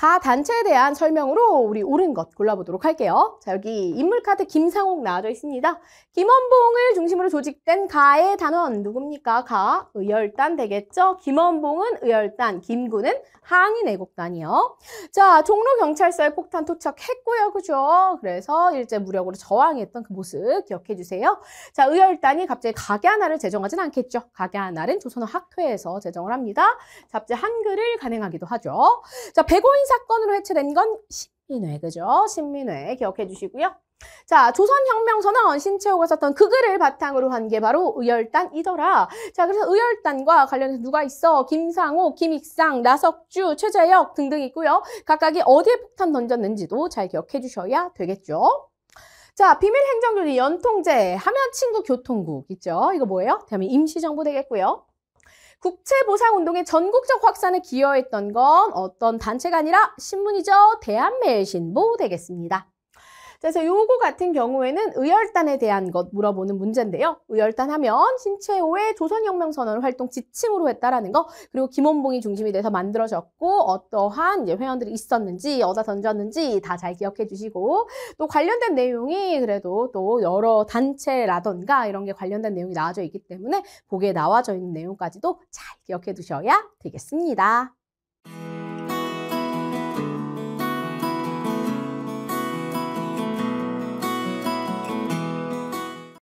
가 단체에 대한 설명으로 우리 옳은 것 골라보도록 할게요. 자, 여기 인물카드 김상옥 나와져 있습니다. 김원봉을 중심으로 조직된 가의 단원 누굽니까? 가, 의열단 되겠죠? 김원봉은 의열단, 김구는 항인애국단이요. 자, 종로경찰서에 폭탄 투척했고요. 그죠? 그래서 일제 무력으로 저항했던 그 모습 기억해 주세요. 자, 의열단이 갑자기 가게 하나를 제정하진 않겠죠. 가게 하나는 조선어 학회에서 제정을 합니다. 잡지 한글을 간행하기도 하죠. 자, 백오인 사건으로 해체된 건 신민회, 그죠? 신민회 기억해 주시고요. 자, 조선혁명선언 신채호가 썼던 그 글을 바탕으로 한 게 바로 의열단이더라. 자, 그래서 의열단과 관련해서 누가 있어? 김상호, 김익상, 나석주, 최재혁 등등 있고요. 각각이 어디에 폭탄 던졌는지도 잘 기억해 주셔야 되겠죠. 자, 비밀행정조직 연통제 하면 친구 교통국 있죠? 이거 뭐예요? 대한민국 임시정부 되겠고요. 국채보상운동의 전국적 확산에 기여했던 건 어떤 단체가 아니라 신문이죠. 대한매일신보 되겠습니다. 그래서 요거 같은 경우에는 의열단에 대한 것 물어보는 문제인데요. 의열단 하면 신채호의 조선혁명선언 활동 지침으로 했다라는 거 그리고 김원봉이 중심이 돼서 만들어졌고 어떠한 이제 회원들이 있었는지 어디다 던졌는지 다 잘 기억해 주시고 또 관련된 내용이 그래도 또 여러 단체라던가 이런 게 관련된 내용이 나와져 있기 때문에 보기에 나와져 있는 내용까지도 잘 기억해 두셔야 되겠습니다.